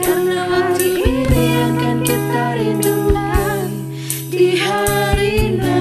Karena waktu ini akan kita di hari ini.